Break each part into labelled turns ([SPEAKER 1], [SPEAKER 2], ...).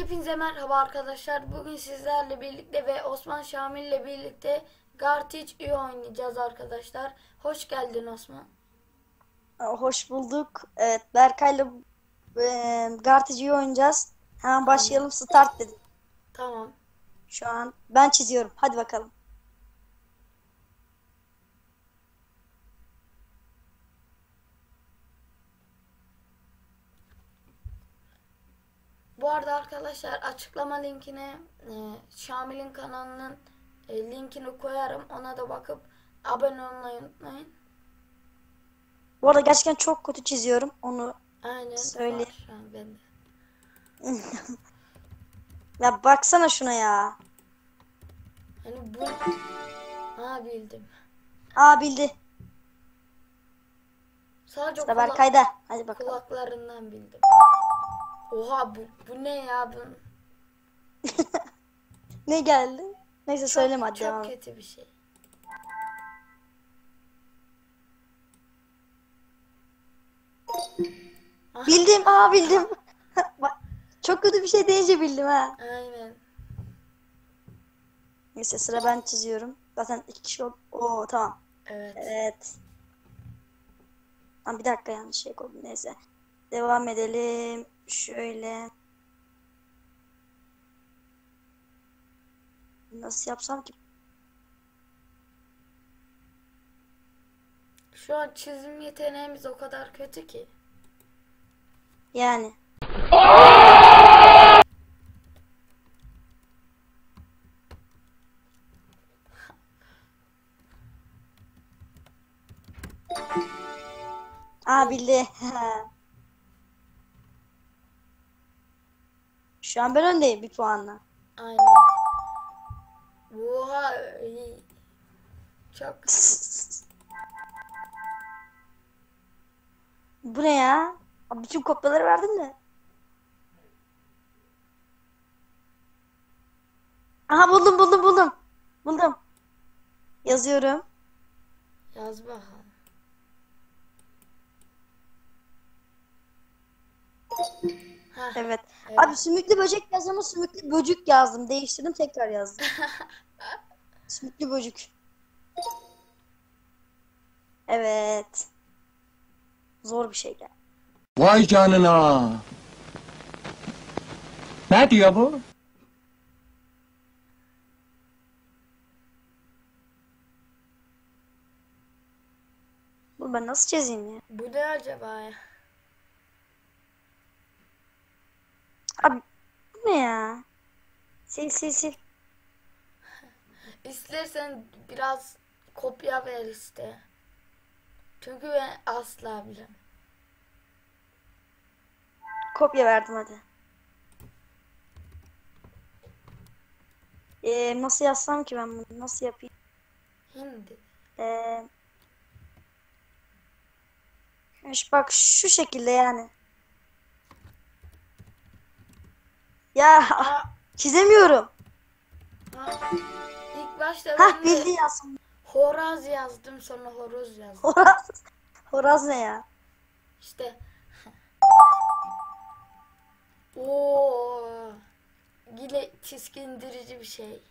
[SPEAKER 1] Hepinize merhaba arkadaşlar. Bugün sizlerle birlikte ve Osman Şamil ile birlikte Gartic üye oynayacağız arkadaşlar. Hoş geldin Osman.
[SPEAKER 2] Hoş bulduk. Evet Berkay'la e, Gartici'yi oynayacağız. Hemen başlayalım. Start dedim.
[SPEAKER 1] Tamam.
[SPEAKER 2] Şu an ben çiziyorum. Hadi bakalım.
[SPEAKER 1] Bu arada arkadaşlar açıklama linkine e, Şamil'in kanalının e, linkini koyarım. Ona da bakıp abone olmayı unutmayın.
[SPEAKER 2] Bu arada gerçekten çok kötü çiziyorum. Onu
[SPEAKER 1] Aynen.
[SPEAKER 2] Söyle. ya baksana şuna ya.
[SPEAKER 1] Hani bu... Ha bildim.
[SPEAKER 2] Aa bildi.
[SPEAKER 1] Sadece
[SPEAKER 2] Sıra
[SPEAKER 1] kula-
[SPEAKER 2] Berkay'da. Hadi bakalım.
[SPEAKER 1] kulaklarından bildim. Oha bu, bu ne ya? Bu
[SPEAKER 2] Ne geldi? Neyse söyleme hadi
[SPEAKER 1] çok
[SPEAKER 2] devam.
[SPEAKER 1] kötü bir şey.
[SPEAKER 2] Bildim. Aa bildim. Çok kötü bir şey deyince bildim ha.
[SPEAKER 1] Aynen.
[SPEAKER 2] Neyse sıra ben çiziyorum. Zaten iki kişi oldu. Oo tamam.
[SPEAKER 1] Evet.
[SPEAKER 2] Evet. Lan bir dakika yanlış şey koydum. Neyse. Devam edelim. Şöyle. Nasıl yapsam ki?
[SPEAKER 1] Şu an çizim yeteneğimiz o kadar kötü ki.
[SPEAKER 2] Yani. Aa bildi. Şu an ben öndeyim bir puanla.
[SPEAKER 1] Aynen. Oha. Çok
[SPEAKER 2] Bu ne ya? Abi Bütün kopyaları verdin de. Aha buldum buldum buldum. Buldum. Yazıyorum.
[SPEAKER 1] yaz bakalım.
[SPEAKER 2] Evet.
[SPEAKER 1] Evet.
[SPEAKER 2] Abi sümüklü böcek yazımı sümüklü böcük yazdım. Değiştirdim tekrar yazdım. sümüklü böcük. Evet. Zor bir şey geldi.
[SPEAKER 3] Vay canına. Ne diyor bu?
[SPEAKER 2] Bunu ben nasıl çizeyim ya?
[SPEAKER 1] bu ne acaba ya?
[SPEAKER 2] Abi bu ne ya? Sil sil sil.
[SPEAKER 1] İstersen biraz kopya ver iste. Çünkü ben asla bilemem.
[SPEAKER 2] Kopya verdim hadi. Ee, nasıl yazsam ki ben bunu? Nasıl yapayım?
[SPEAKER 1] Hindi.
[SPEAKER 2] Ee, bak şu şekilde yani. Ya
[SPEAKER 1] Aa,
[SPEAKER 2] çizemiyorum.
[SPEAKER 1] ha. İlk başta
[SPEAKER 2] Hah
[SPEAKER 1] ben de
[SPEAKER 2] bildi yazsın.
[SPEAKER 1] horoz yazdım sonra horoz yazdım.
[SPEAKER 2] Horaz. Horaz ne ya?
[SPEAKER 1] İşte. Oo. Yine tiskindirici bir şey.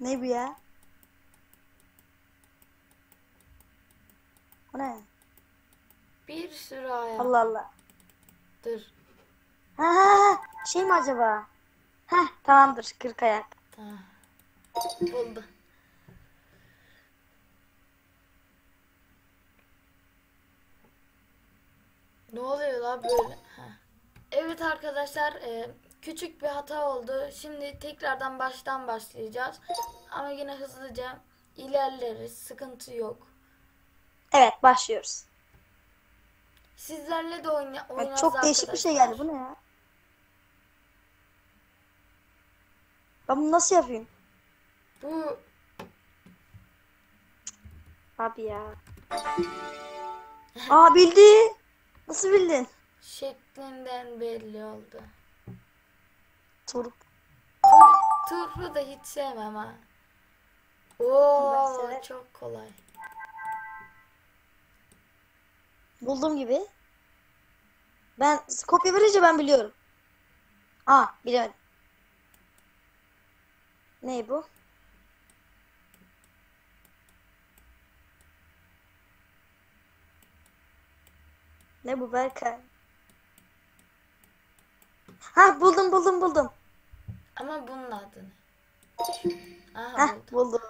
[SPEAKER 2] Ne bu ya? Ne?
[SPEAKER 1] Bir sürü ayak.
[SPEAKER 2] Allah Allah.
[SPEAKER 1] Dur.
[SPEAKER 2] Ha, ha, ha. şey mi acaba? Heh tamamdır kırk ayak.
[SPEAKER 1] Tamam. Buldu. Ne oluyor la böyle? Evet arkadaşlar e, küçük bir hata oldu. Şimdi tekrardan baştan başlayacağız. Ama yine hızlıca ilerleriz. Sıkıntı yok.
[SPEAKER 2] Evet başlıyoruz.
[SPEAKER 1] Sizlerle de oyna oynarız
[SPEAKER 2] çok değişik bir şey geldi. Bu ne ya? Ben bunu nasıl yapayım?
[SPEAKER 1] Bu
[SPEAKER 2] Abi ya. Aa bildi. Nasıl bildin?
[SPEAKER 1] şeklinden belli oldu.
[SPEAKER 2] Turp.
[SPEAKER 1] Turpu da hiç sevmem ha. Oo çok kolay.
[SPEAKER 2] Buldum gibi. Ben kopya verince ben biliyorum. Aa bilemedim. Ne bu? Ne bu Berkay? Ha buldum buldum buldum.
[SPEAKER 1] Ama bunun adı ne? Aha
[SPEAKER 2] Heh
[SPEAKER 1] buldum.
[SPEAKER 2] buldum.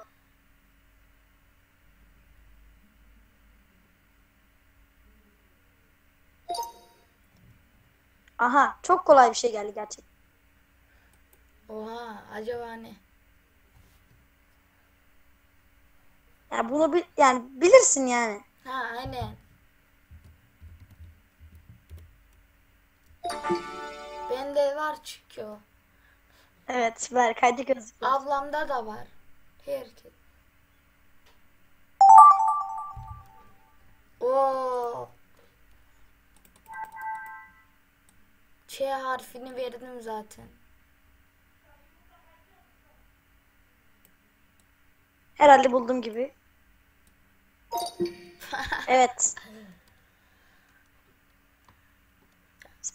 [SPEAKER 2] Aha çok kolay bir şey geldi gerçekten.
[SPEAKER 1] Oha acaba ne?
[SPEAKER 2] Yani bunu bil yani bilirsin yani.
[SPEAKER 1] Ha aynen. Bende var çünkü o.
[SPEAKER 2] Evet Berkay'da gözüküyor.
[SPEAKER 1] Ablamda da var. Herkes. Oo. Ç harfini verdim zaten.
[SPEAKER 2] Herhalde buldum gibi. Evet.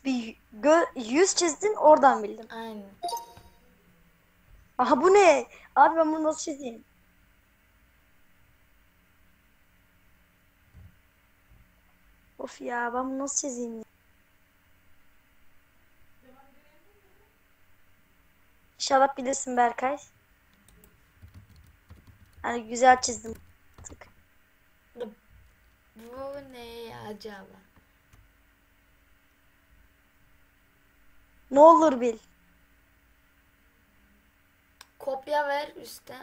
[SPEAKER 2] Bir gö yüz çizdin oradan bildim.
[SPEAKER 1] Aynen.
[SPEAKER 2] Aha bu ne? Abi ben bunu nasıl çizeyim? Of ya ben bunu nasıl çizeyim? ya? İnşallah bilirsin Berkay. Hani güzel çizdim. Artık.
[SPEAKER 1] Bu ne acaba?
[SPEAKER 2] Ne olur bil.
[SPEAKER 1] Kopya ver üstte.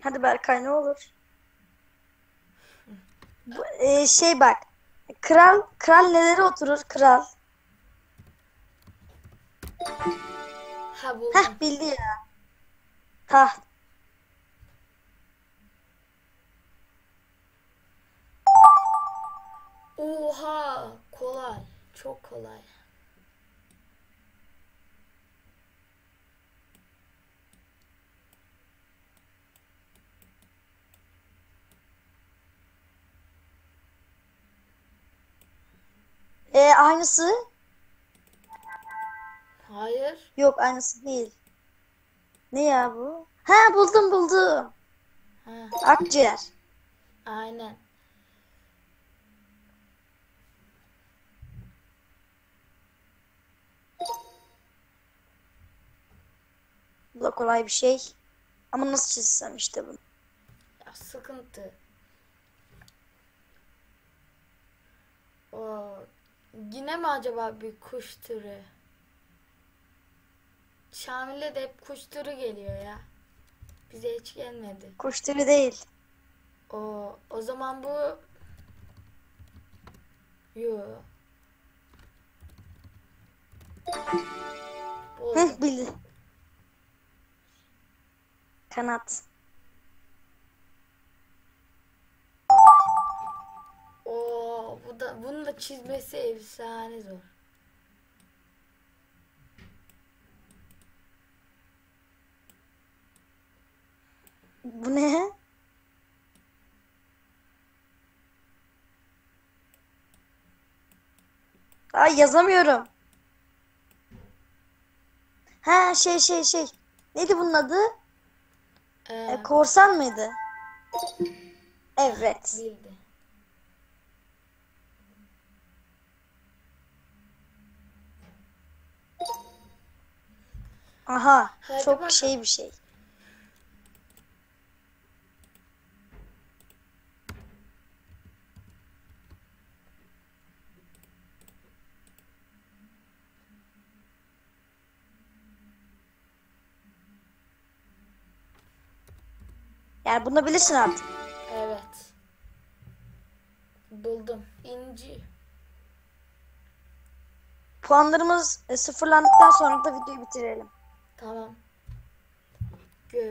[SPEAKER 2] Hadi Berkay ne olur. Bu, e, şey bak. Kral kral nelere oturur? Kral.
[SPEAKER 1] Ha buldum.
[SPEAKER 2] Heh bildi ya. Taht.
[SPEAKER 1] Oha kolay. Çok kolay.
[SPEAKER 2] E, aynısı?
[SPEAKER 1] Hayır.
[SPEAKER 2] Yok aynısı değil. Ne ya bu? Ha buldum buldum.
[SPEAKER 1] Ha,
[SPEAKER 2] Akciğer.
[SPEAKER 1] aynen.
[SPEAKER 2] Bu da kolay bir şey. Ama nasıl çizsem işte bunu.
[SPEAKER 1] Ya sıkıntı. O yine mi acaba bir kuş türü? Şamil'e de hep kuş türü geliyor ya. Bize hiç gelmedi.
[SPEAKER 2] Kuş türü değil.
[SPEAKER 1] O o zaman bu Yo.
[SPEAKER 2] Heh bildi. Kanat.
[SPEAKER 1] Oo, bu da bunu da çizmesi efsane zor.
[SPEAKER 2] Bu ne? Ay yazamıyorum. Ha şey şey şey. Neydi bunun adı?
[SPEAKER 1] Ee,
[SPEAKER 2] E, korsan mıydı? Evet.
[SPEAKER 1] bildi.
[SPEAKER 2] Aha.
[SPEAKER 1] Hadi
[SPEAKER 2] çok
[SPEAKER 1] bakalım.
[SPEAKER 2] şey bir şey. Yani bunu bilirsin artık.
[SPEAKER 1] Evet. Buldum. İnci.
[SPEAKER 2] Puanlarımız e, sıfırlandıktan sonra da videoyu bitirelim.
[SPEAKER 1] Tamam. Gö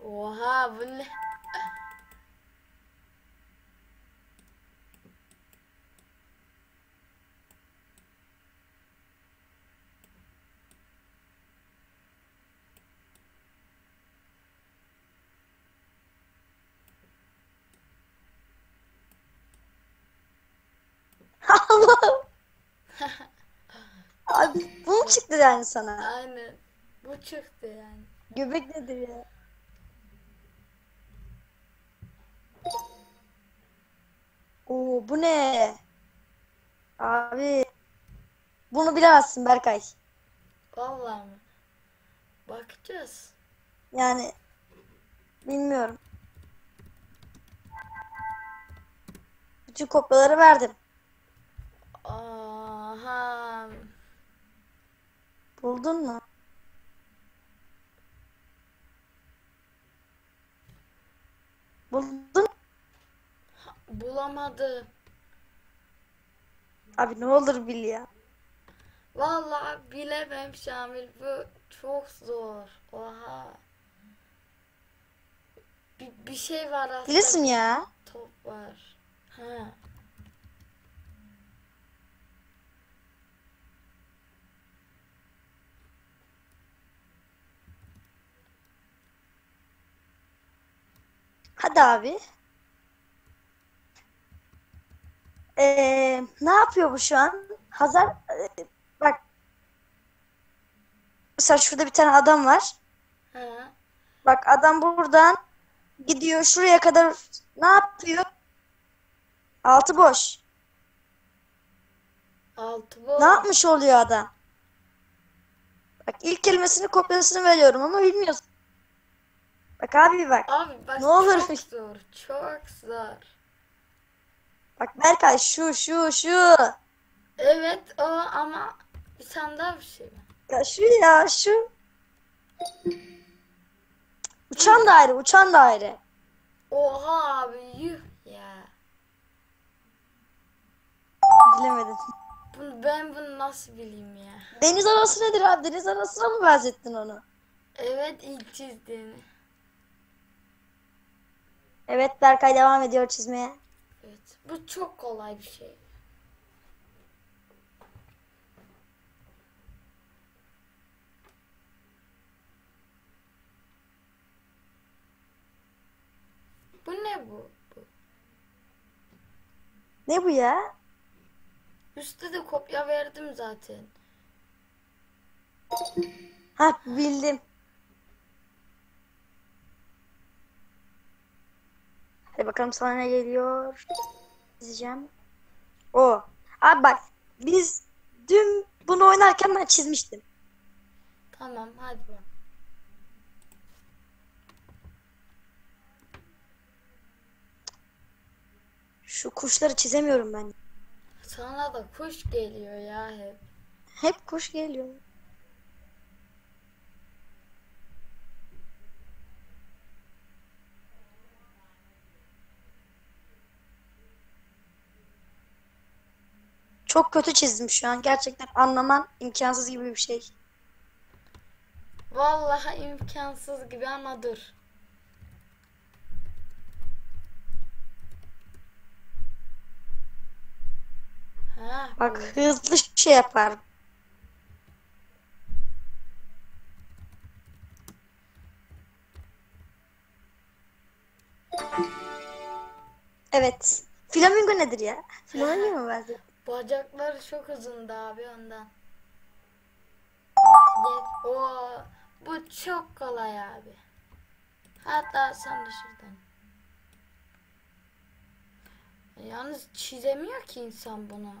[SPEAKER 1] Oha bu ne?
[SPEAKER 2] Abi bu mu çıktı yani sana?
[SPEAKER 1] Aynen. Bu çıktı yani.
[SPEAKER 2] Göbek nedir ya? Oo bu ne? Abi bunu bilemezsin Berkay.
[SPEAKER 1] Vallahi mi? Bakacağız.
[SPEAKER 2] Yani bilmiyorum. Bütün kopyaları verdim.
[SPEAKER 1] Aha.
[SPEAKER 2] Buldun mu? Buldun.
[SPEAKER 1] Bulamadım.
[SPEAKER 2] Abi ne olur bil ya.
[SPEAKER 1] Vallahi bilemem Şamil. Bu çok zor. Oha. Bir, bir şey var aslında.
[SPEAKER 2] Bilirsin ya.
[SPEAKER 1] Top var. Ha.
[SPEAKER 2] Hadi abi. Ee, ne yapıyor bu şu an? Hazar ee, bak. Mesela şurada bir tane adam var.
[SPEAKER 1] Ha.
[SPEAKER 2] Bak adam buradan gidiyor şuraya kadar ne yapıyor? Altı boş.
[SPEAKER 1] Altı bu.
[SPEAKER 2] Ne yapmış oluyor adam? Bak ilk kelimesini kopyasını veriyorum ama bilmiyorsun. Bak abi bak.
[SPEAKER 1] Abi bak
[SPEAKER 2] Ne olur.
[SPEAKER 1] çok zor. Çok zor.
[SPEAKER 2] Bak Berkay şu şu şu.
[SPEAKER 1] Evet o ama bir tane daha bir şey var.
[SPEAKER 2] Ya şu ya şu. Uçan daire uçan daire.
[SPEAKER 1] Oha abi yuh ya.
[SPEAKER 2] Bilemedim.
[SPEAKER 1] Bunu, ben bunu nasıl bileyim ya?
[SPEAKER 2] Deniz anası nedir abi? Deniz anasına mı benzettin onu?
[SPEAKER 1] Evet ilk çizdiğini.
[SPEAKER 2] Evet Berkay devam ediyor çizmeye.
[SPEAKER 1] Evet. Bu çok kolay bir şey. Bu ne bu? bu?
[SPEAKER 2] Ne bu ya?
[SPEAKER 1] Üstte de kopya verdim zaten.
[SPEAKER 2] Ha bildim. Hadi bakalım sana ne geliyor. Çizeceğim. O. Abi bak biz dün bunu oynarken ben çizmiştim.
[SPEAKER 1] Tamam hadi bak.
[SPEAKER 2] Şu kuşları çizemiyorum ben.
[SPEAKER 1] Sana da kuş geliyor ya hep.
[SPEAKER 2] Hep kuş geliyor. Çok kötü çizdim şu an. Gerçekten anlaman imkansız gibi bir şey.
[SPEAKER 1] Vallahi imkansız gibi ama dur. Ha,
[SPEAKER 2] Bak hızlı şey yapar. Evet. Flamingo nedir ya? Flamingo mu benziyor?
[SPEAKER 1] Bacakları çok uzundu abi ondan. Gel. Oo, bu çok kolay abi. Hatta sen de şuradan. Yalnız çizemiyor ki insan bunu.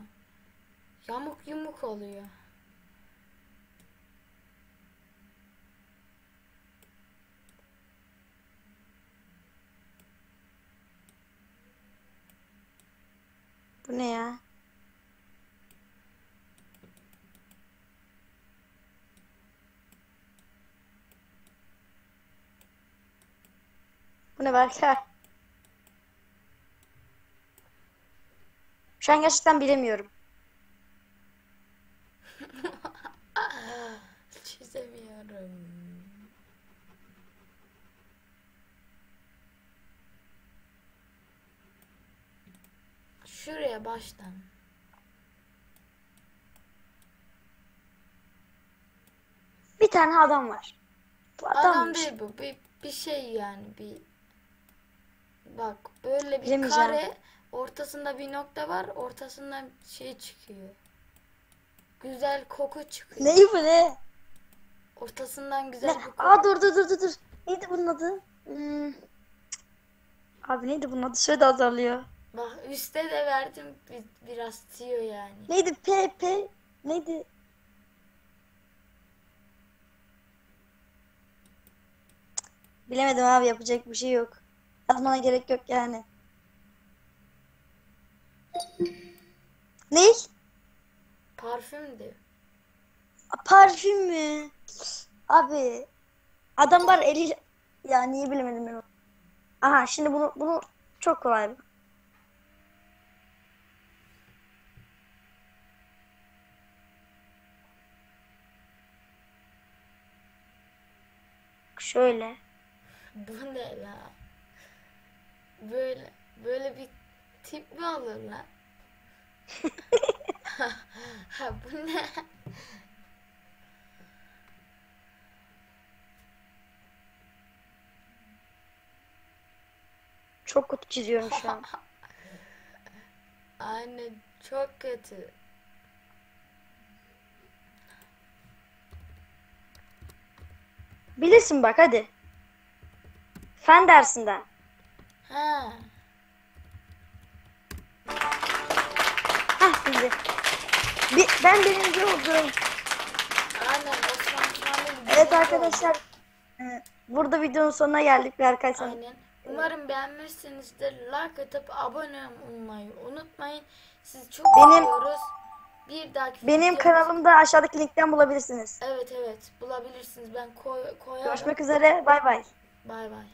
[SPEAKER 1] Yamuk yumuk oluyor.
[SPEAKER 2] Bu ne ya? Bu ne Berkay? Şu an gerçekten bilemiyorum.
[SPEAKER 1] Çizemiyorum. Şuraya baştan.
[SPEAKER 2] Bir tane adam var. Bu
[SPEAKER 1] Adam
[SPEAKER 2] adammış.
[SPEAKER 1] değil bu. Bir, bir şey yani bir. Bak böyle bir kare. Ortasında bir nokta var. Ortasından şey çıkıyor. Güzel koku çıkıyor.
[SPEAKER 2] Ne bu ne?
[SPEAKER 1] Ortasından güzel
[SPEAKER 2] Ne?
[SPEAKER 1] bir koku.
[SPEAKER 2] Aa dur dur dur dur. Neydi bunun adı? Hmm. Abi neydi bunun adı? Şöyle de azarlıyor.
[SPEAKER 1] Bak üstte de verdim bir- biraz tiyo yani.
[SPEAKER 2] Neydi? P P neydi? Bilemedim abi yapacak bir şey yok. Yazmana gerek yok yani. Ne?
[SPEAKER 1] Parfüm diyor.
[SPEAKER 2] Parfüm mü? Abi adamlar eliyle ya niye bilemedim ben onu. Aha şimdi bunu bunu çok kolay. Şöyle.
[SPEAKER 1] Bu ne la? Böyle böyle bir tip mi olur lan? ha bu ne?
[SPEAKER 2] Çok kötü çiziyorum şu an.
[SPEAKER 1] Anne çok kötü.
[SPEAKER 2] Bilirsin bak hadi. Fen dersinden.
[SPEAKER 1] Ha.
[SPEAKER 2] Hah şimdi. Bir, ben birinci oldum.
[SPEAKER 1] Aynen Osman Osmanlı gibi
[SPEAKER 2] Evet arkadaşlar. e, Burada videonun sonuna geldik Berkay sen.
[SPEAKER 1] Aynen. Umarım beğenmişsinizdir. Like atıp abone olmayı unutmayın. Sizi çok
[SPEAKER 2] Benim-
[SPEAKER 1] seviyoruz. Bir dahaki
[SPEAKER 2] Benim
[SPEAKER 1] videomuz-
[SPEAKER 2] kanalımda aşağıdaki linkten bulabilirsiniz.
[SPEAKER 1] Evet evet bulabilirsiniz. Ben koy koyarım.
[SPEAKER 2] Görüşmek üzere. Bay bay.
[SPEAKER 1] Bay bay.